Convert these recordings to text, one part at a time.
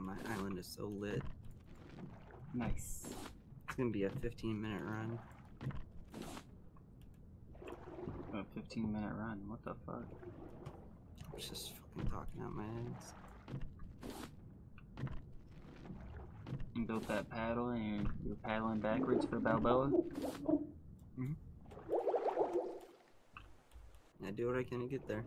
Bro, my island is so lit. Nice. It's gonna be a 15 minute run. A 15 minute run. What the fuck? I was just fucking talking out my ass. You built that paddle and you're, you're paddling backwards for Balboa? Mm-hmm. I do what I can to get there.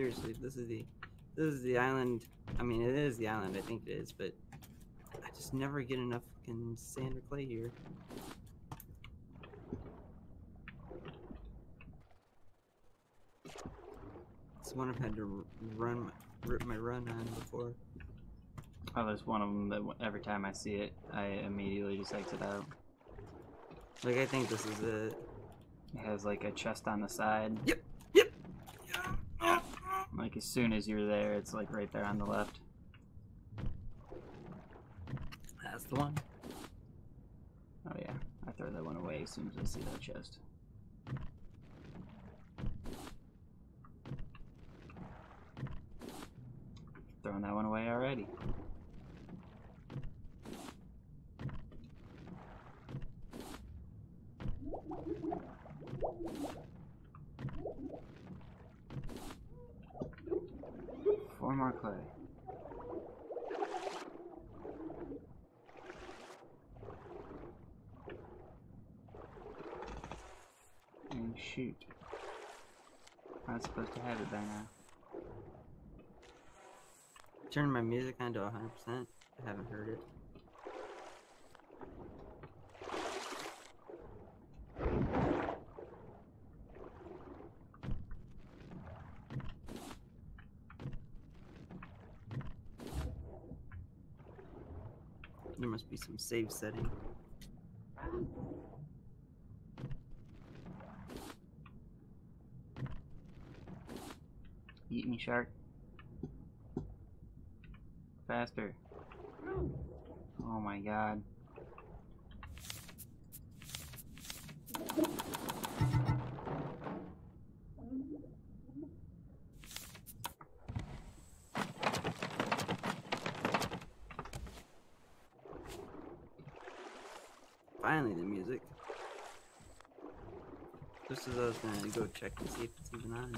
Seriously, this is the this is the island. I mean, it is the island. I think it is, but I just never get enough fucking sand or clay here. It's one I've had to run my, rip my run on before. Oh, there's one of them that every time I see it, I immediately just exit out. Like I think this is it. It has like a chest on the side. Yep. Like as soon as you're there, it's like right there on the left. That's the one. Oh yeah, I throw that one away as soon as I see that chest. Throwing that one away already. Four more clay. And shoot. I'm not supposed to have it by now. Turn my music on to 100%. I haven't heard it. There must be some save setting. Eat me, shark. faster. Oh my god. Finally, the music. Just as I was gonna go check to see if it's even on.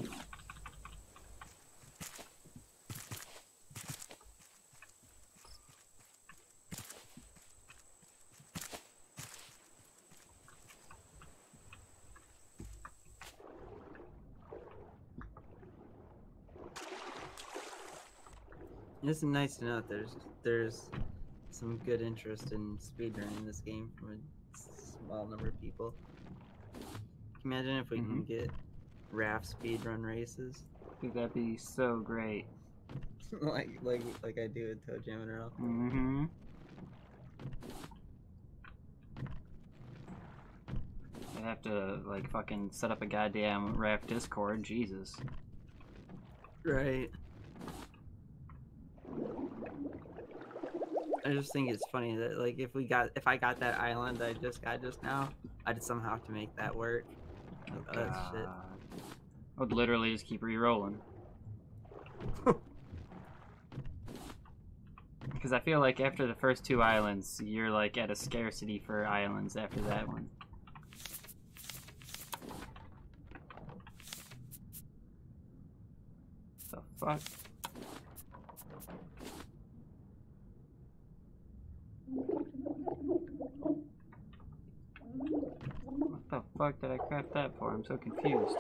It's nice to know that there's there's some good interest in speedrunning this game from a small number of people. Imagine if we can get raft speedrun races Dude, that'd be so great. like like like I do with ToeJam and Earl? Mm-hmm. I have to like fucking set up a goddamn raft Discord. Jesus. Right. I just think it's funny that like if we got if I got that island I just got just now, I'd somehow have to make that work. Oh, oh that's shit. I would literally just keep re-rolling. Because I feel like after the first two islands, you're like at a scarcity for islands after that one. The fuck? Fuck did I craft that for? I'm so confused.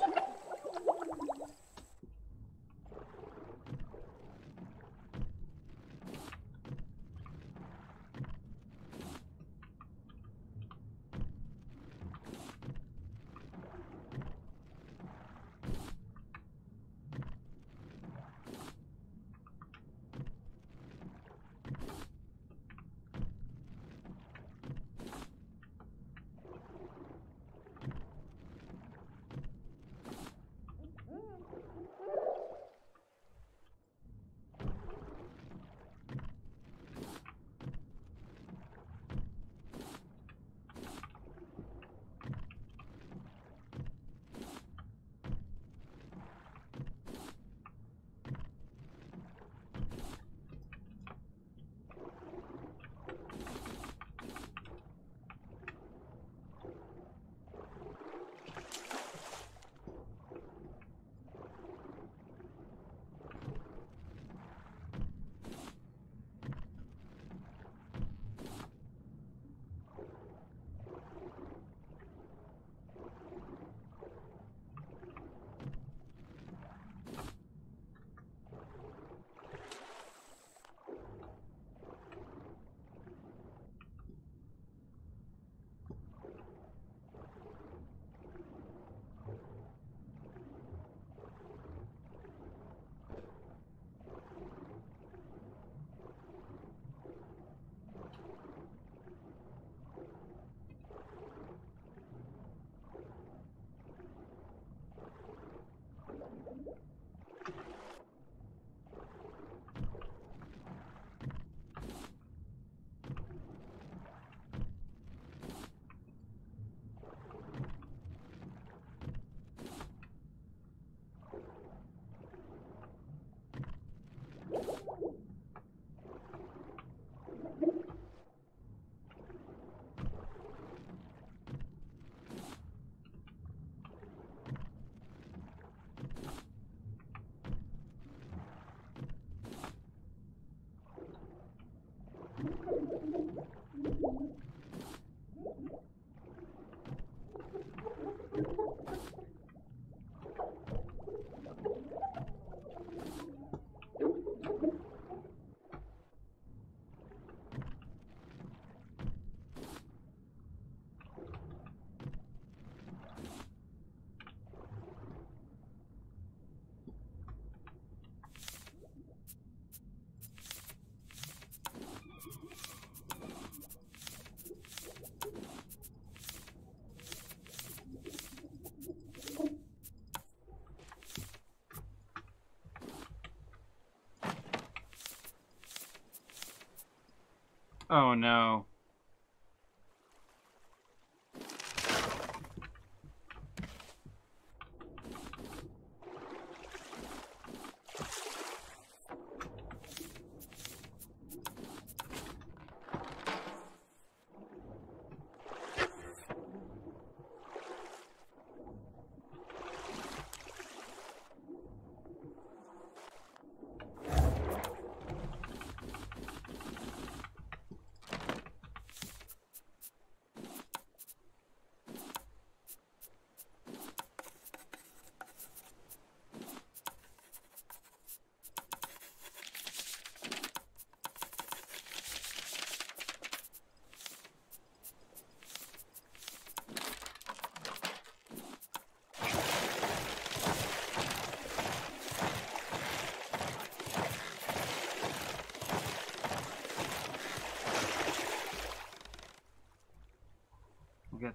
Oh no.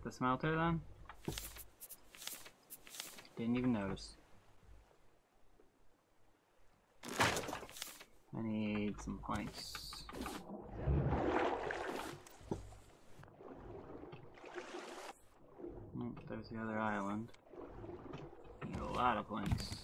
The smelter then? Didn't even notice. I need some planks. Oh, there's the other island. Need a lot of planks.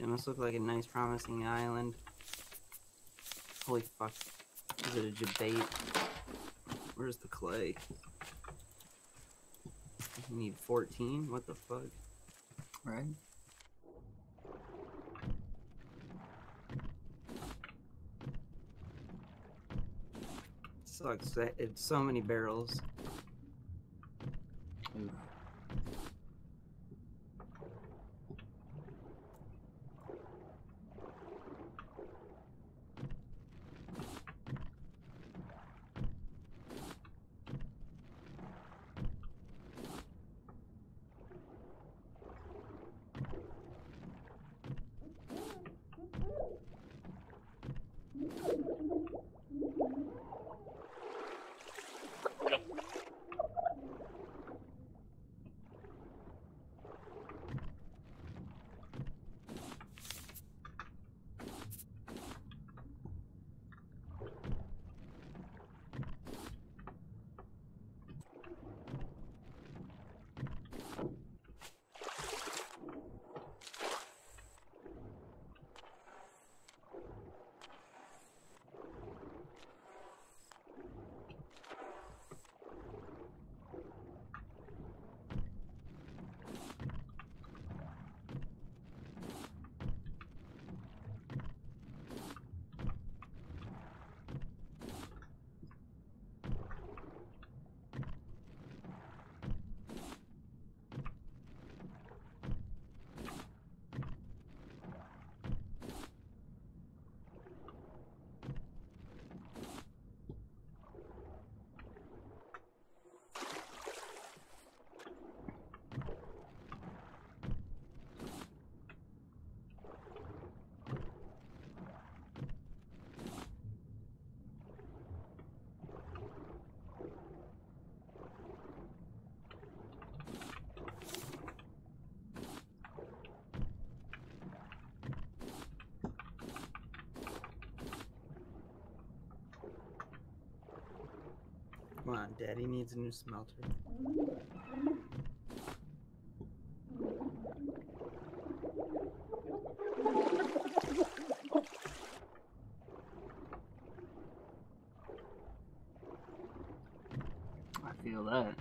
It must look like a nice, promising island. Holy fuck. Is it a debate? Where's the clay? You need 14? What the fuck? Right? Sucks. that It's so many barrels. Come on, Daddy needs a new smelter. I feel that.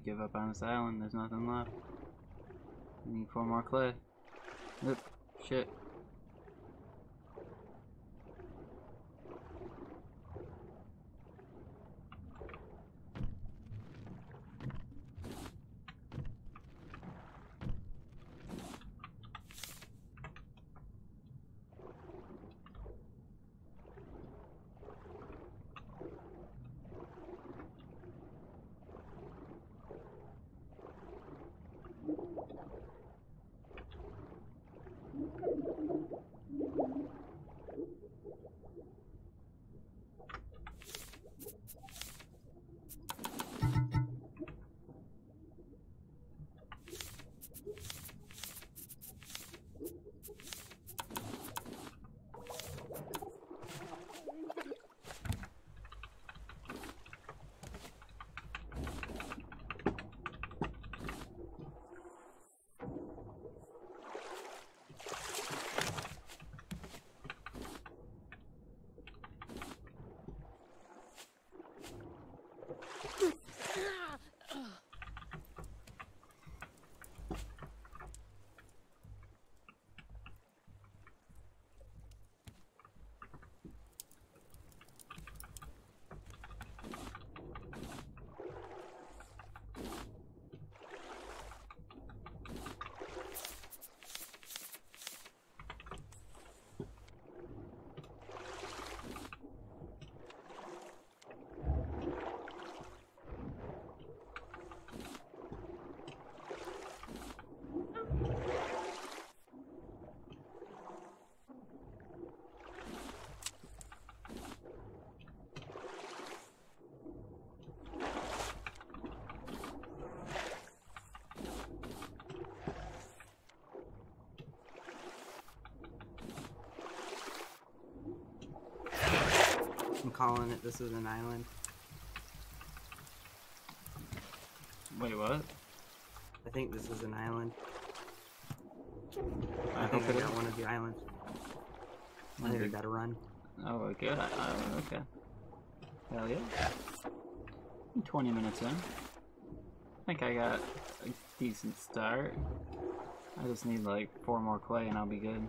To give up on this island. There's nothing left. I need four more clay. Oop, shit. I'm calling it. This is an island. Wait, what? I think this is an island. I I think I got one of the islands. I think I gotta run. Oh, I, okay. Hell yeah. 20 minutes in. I think I got a decent start. I just need like four more clay and I'll be good.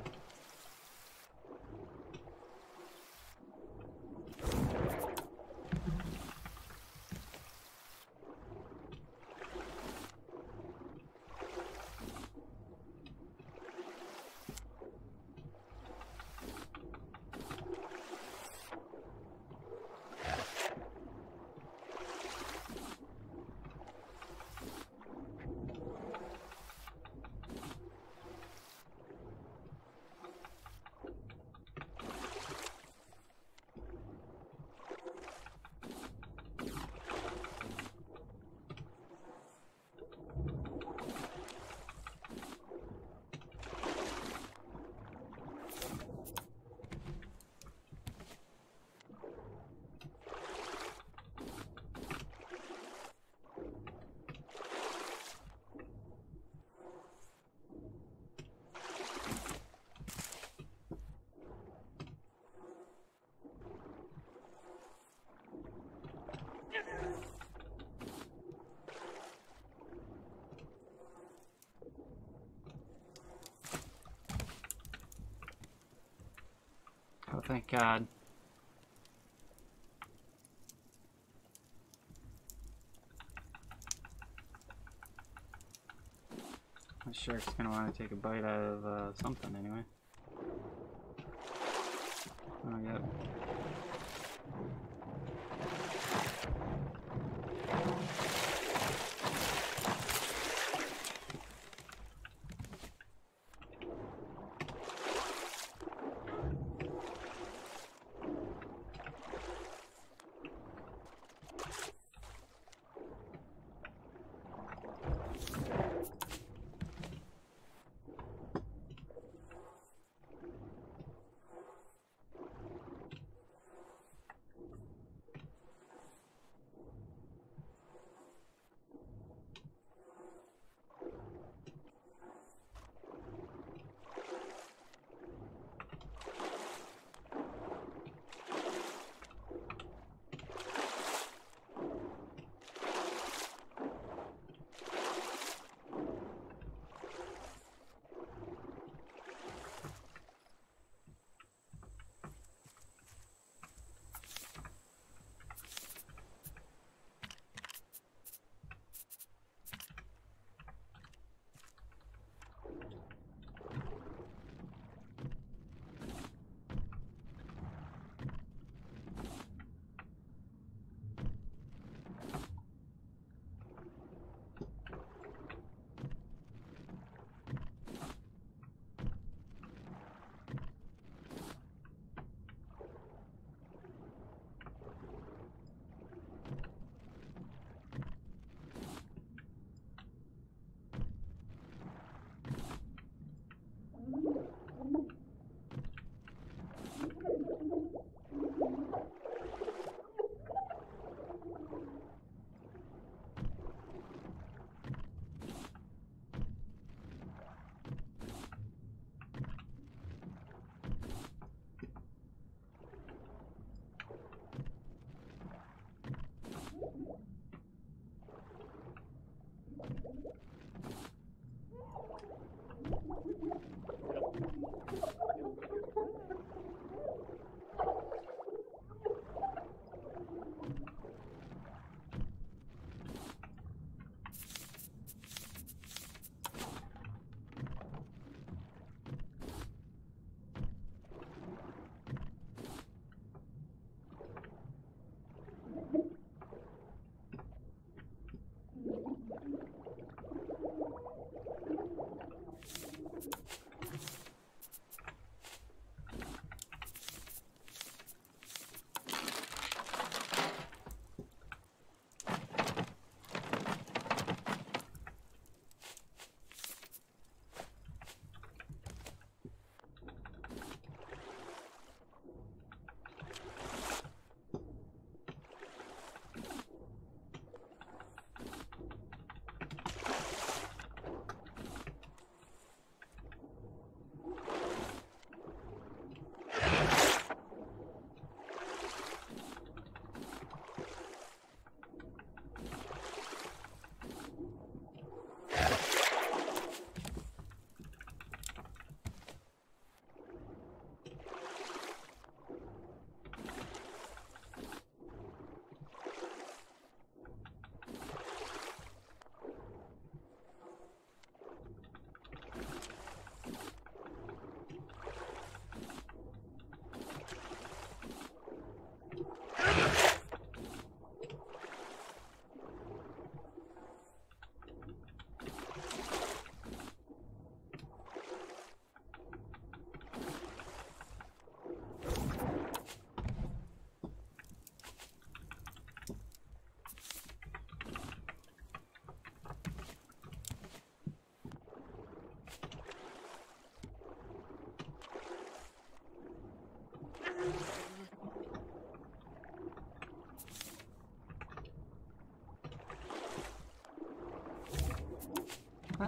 Oh, thank God. The shark's gonna want to take a bite out of uh, something anyway.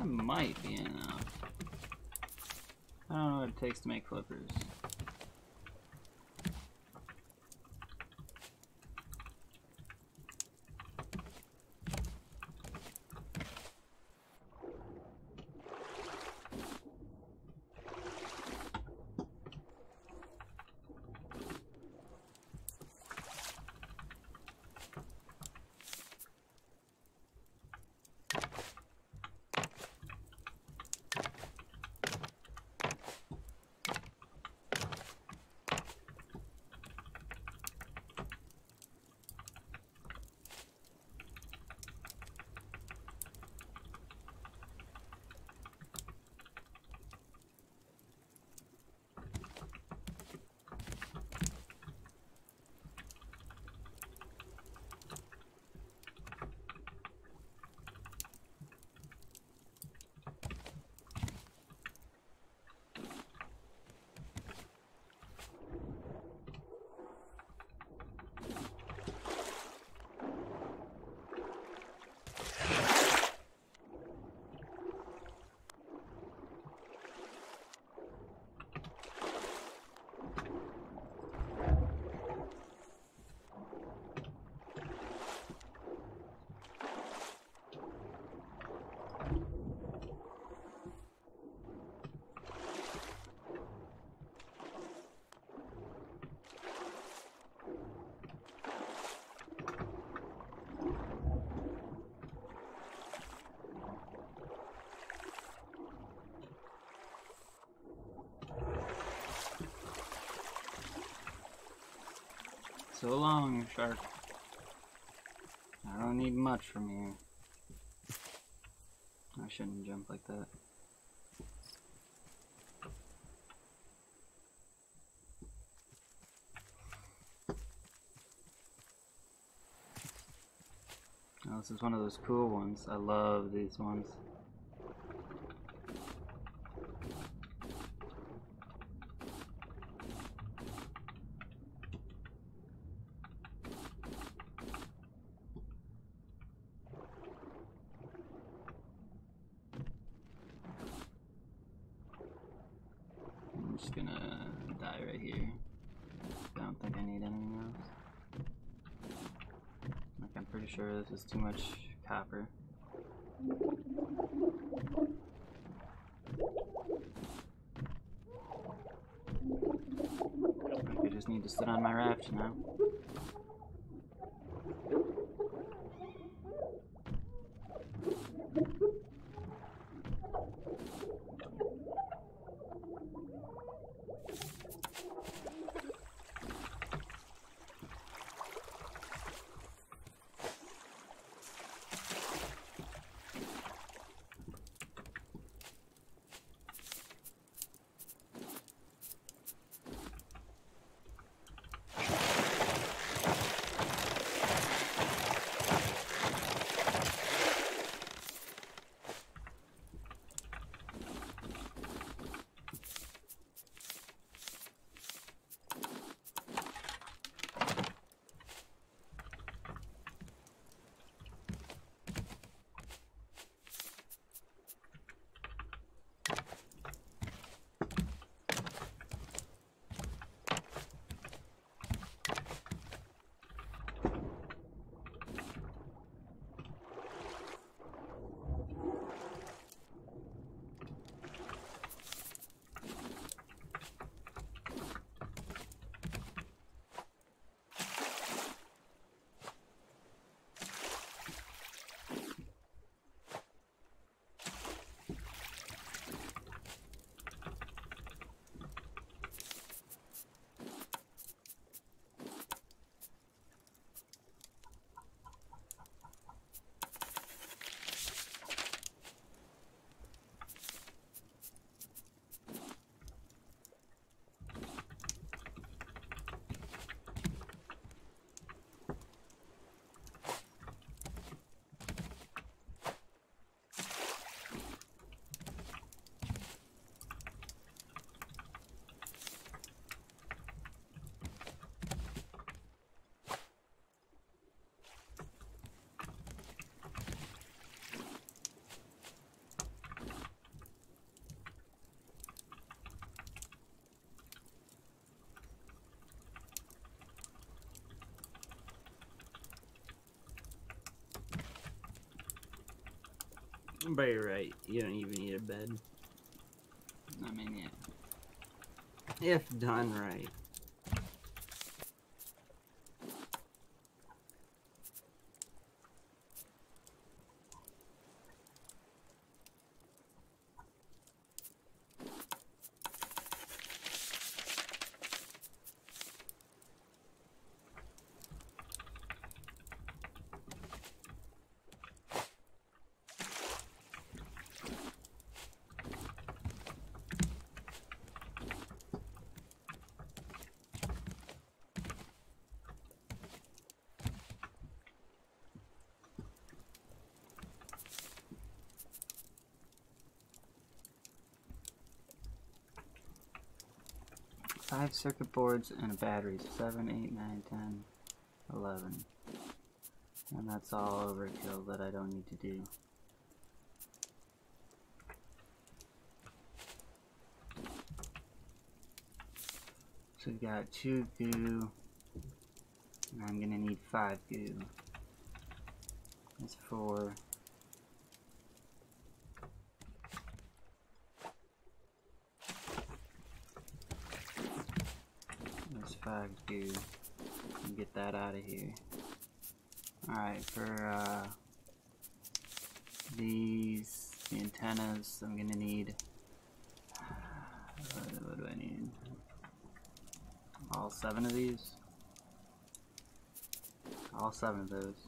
That might be enough. I don't know what it takes to make flippers. So long, shark. I don't need much from you. I shouldn't jump like that. Oh, this is one of those cool ones. I love these ones. I'm just gonna die right here. I don't think I need anything else. Like, I'm pretty sure this is too much copper. I just need to sit on my raft now. But you're right. You don't even need a bed. I mean, yeah. If done right. circuit boards and batteries. 7, 8, 9, 10, 11. And that's all overkill that I don't need to do. So we've got 2 goo, and I'm going to need 5 goo. That's 4. Goo. And get that out of here. Alright, for uh, these the antennas, I'm gonna need. What, what do I need? All seven of these? all seven of those.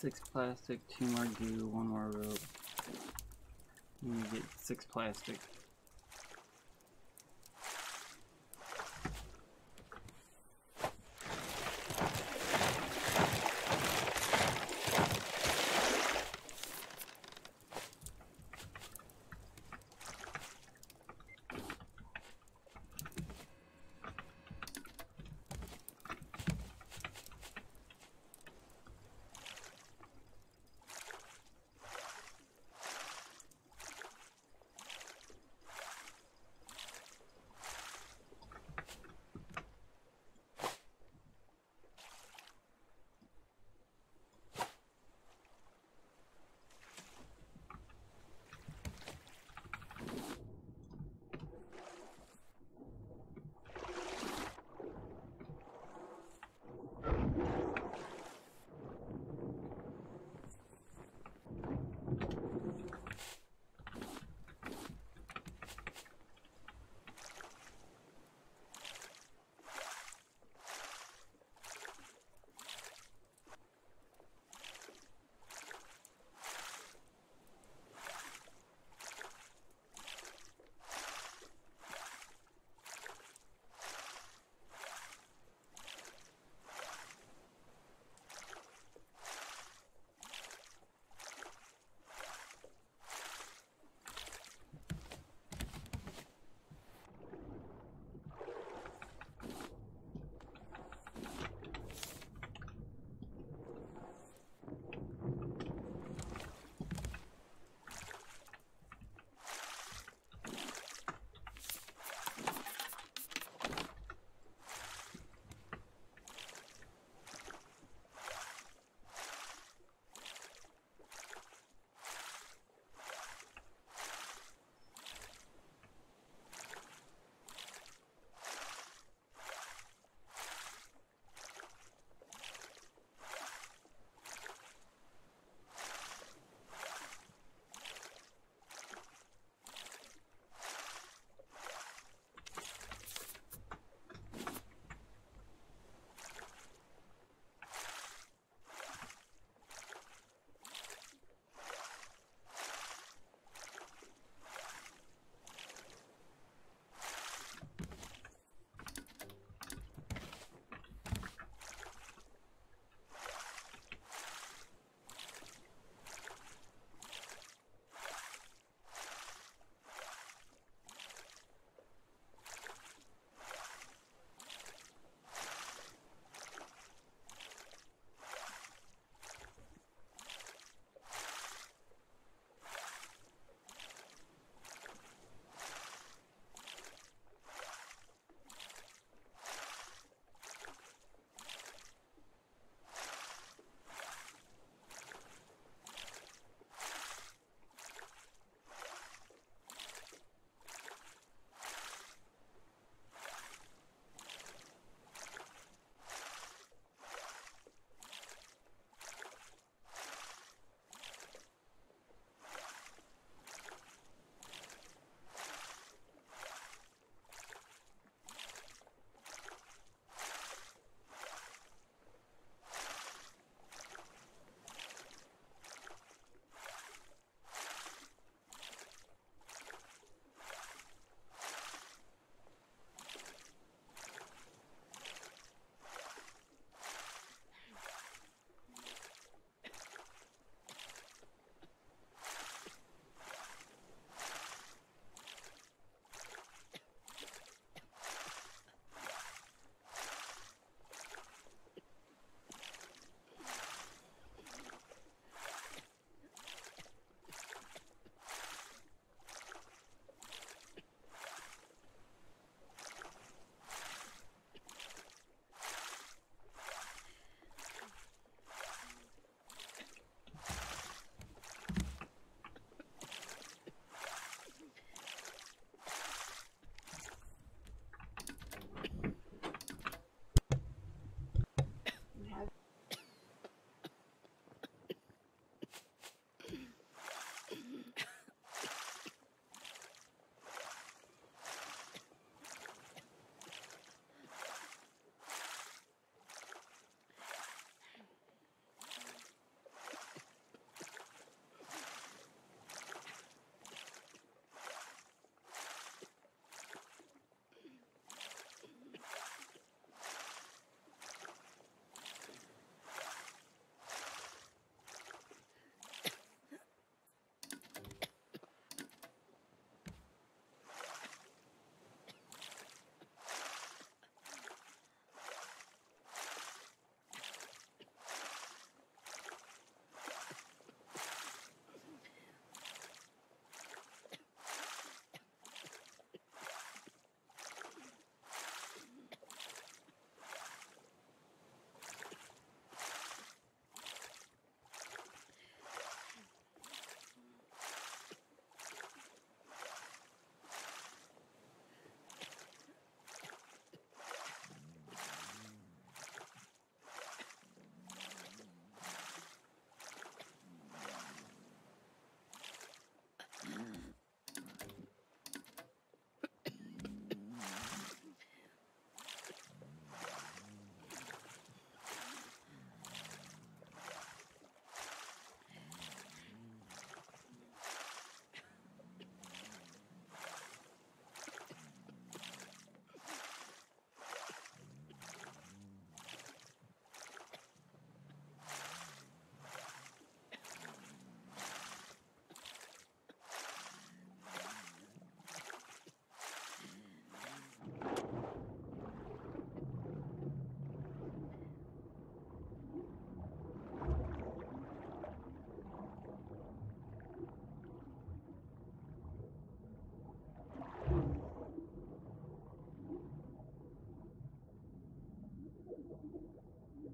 Six plastic, two more goo, one more rope. I'm gonna get six plastic.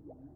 Yeah.